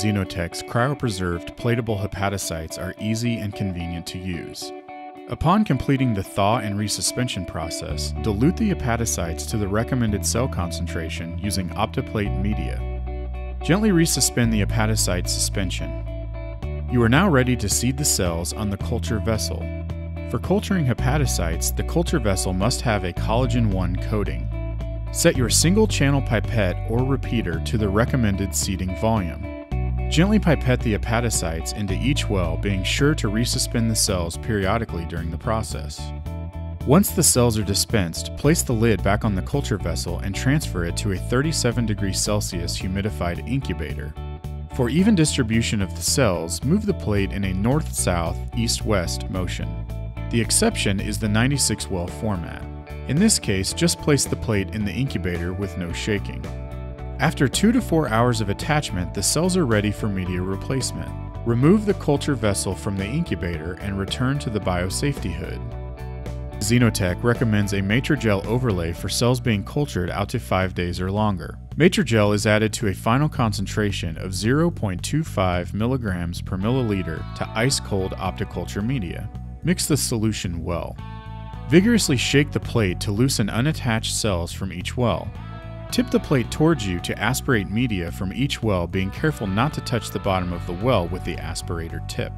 Xenotech's cryopreserved platable hepatocytes are easy and convenient to use. Upon completing the thaw and resuspension process, dilute the hepatocytes to the recommended cell concentration using Optiplate media. Gently resuspend the hepatocyte suspension. You are now ready to seed the cells on the culture vessel. For culturing hepatocytes, the culture vessel must have a collagen 1 coating. Set your single channel pipette or repeater to the recommended seeding volume. Gently pipette the hepatocytes into each well, being sure to resuspend the cells periodically during the process. Once the cells are dispensed, place the lid back on the culture vessel and transfer it to a 37 degrees Celsius humidified incubator. For even distribution of the cells, move the plate in a north south, east west motion. The exception is the 96 well format. In this case, just place the plate in the incubator with no shaking. After 2 to 4 hours of attachment, the cells are ready for media replacement. Remove the culture vessel from the incubator and return to the biosafety hood. Xenotech recommends a Matrigel overlay for cells being cultured out to 5 days or longer. Matrigel is added to a final concentration of 0.25 milligrams per milliliter to ice cold OptiCulture media. Mix the solution well. Vigorously shake the plate to loosen unattached cells from each well. Tip the plate towards you to aspirate media from each well, being careful not to touch the bottom of the well with the aspirator tip.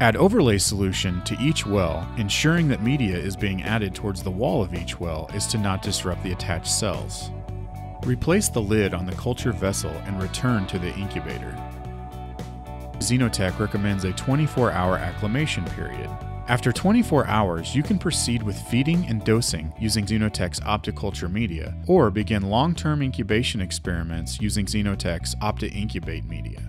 Add overlay solution to each well, ensuring that media is being added towards the wall of each well is to not disrupt the attached cells. Replace the lid on the culture vessel and return to the incubator. Xenotech recommends a 24 hour acclimation period. After 24 hours, you can proceed with feeding and dosing using Xenotech's OptiCulture media, or begin long term incubation experiments using Xenotech's OptiIncubate media.